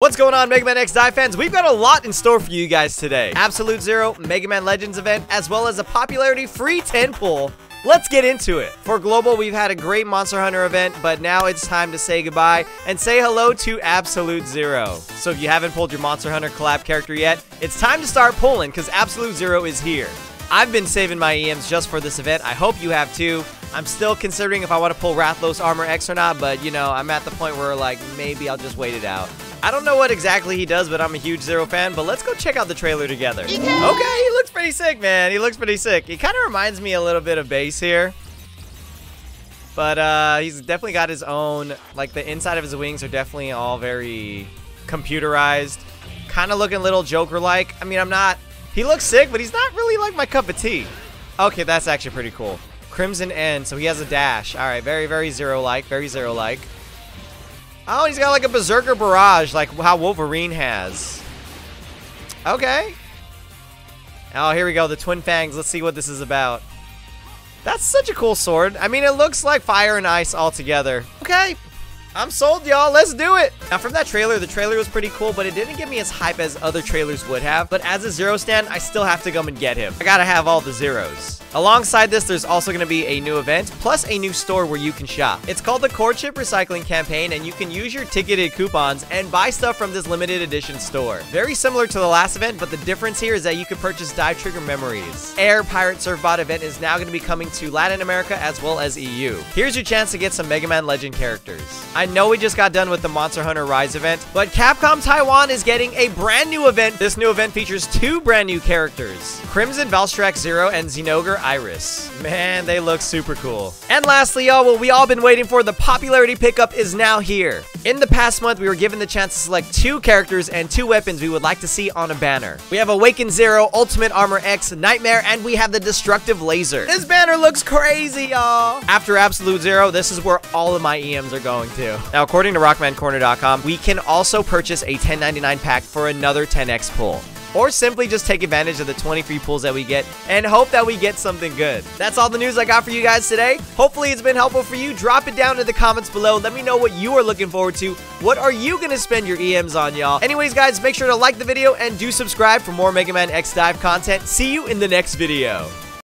What's going on, Mega Man X Dive fans? We've got a lot in store for you guys today. Absolute Zero, Mega Man Legends event, as well as a popularity free 10 pull. Let's get into it. For Global, we've had a great Monster Hunter event, but now it's time to say goodbye and say hello to Absolute Zero. So if you haven't pulled your Monster Hunter collab character yet, it's time to start pulling because Absolute Zero is here. I've been saving my EMs just for this event. I hope you have too. I'm still considering if I want to pull Rathalos Armor X or not, but you know, I'm at the point where like maybe I'll just wait it out. I don't know what exactly he does, but I'm a huge Zero fan. But let's go check out the trailer together. Okay, he looks pretty sick, man. He looks pretty sick. He kind of reminds me a little bit of Bass here. But uh, he's definitely got his own, like the inside of his wings are definitely all very computerized. Kind of looking a little Joker-like. I mean, I'm not, he looks sick, but he's not really like my cup of tea. Okay, that's actually pretty cool. Crimson End, so he has a dash. All right, very, very Zero-like, very Zero-like. Oh, he's got like a Berserker Barrage, like how Wolverine has. Okay. Oh, here we go, the Twin Fangs. Let's see what this is about. That's such a cool sword. I mean, it looks like fire and ice all together. Okay, I'm sold, y'all. Let's do it. Now, from that trailer, the trailer was pretty cool, but it didn't get me as hype as other trailers would have. But as a Zero stand, I still have to come and get him. I gotta have all the Zeros. Alongside this, there's also going to be a new event, plus a new store where you can shop. It's called the Courtship Recycling Campaign, and you can use your ticketed coupons and buy stuff from this limited edition store. Very similar to the last event, but the difference here is that you can purchase Dive Trigger Memories. Air Pirate Servbot event is now going to be coming to Latin America as well as EU. Here's your chance to get some Mega Man Legend characters. I know we just got done with the Monster Hunter Rise event, but Capcom Taiwan is getting a brand new event. This new event features two brand new characters, Crimson Valstrax Zero and Zinogre Iris. Man, they look super cool. And lastly, y'all, what we all been waiting for, the popularity pickup is now here. In the past month, we were given the chance to select two characters and two weapons we would like to see on a banner. We have Awakened Zero, Ultimate Armor X, Nightmare, and we have the Destructive Laser. This banner looks crazy, y'all. After Absolute Zero, this is where all of my EMs are going to. Now, according to RockmanCorner.com, we can also purchase a 1099 pack for another 10x pull or simply just take advantage of the 20 free pulls that we get and hope that we get something good. That's all the news I got for you guys today. Hopefully it's been helpful for you. Drop it down in the comments below. Let me know what you are looking forward to. What are you going to spend your EMs on, y'all? Anyways, guys, make sure to like the video and do subscribe for more Mega Man X Dive content. See you in the next video.